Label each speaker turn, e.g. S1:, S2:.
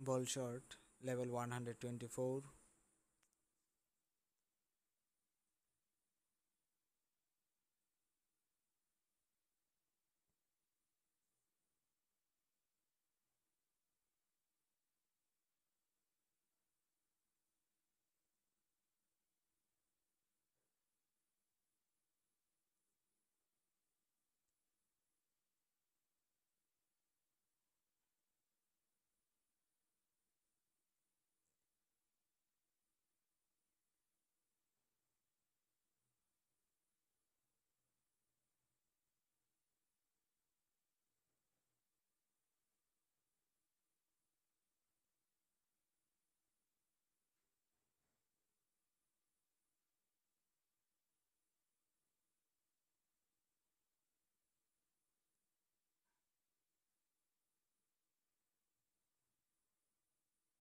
S1: ball shot level 124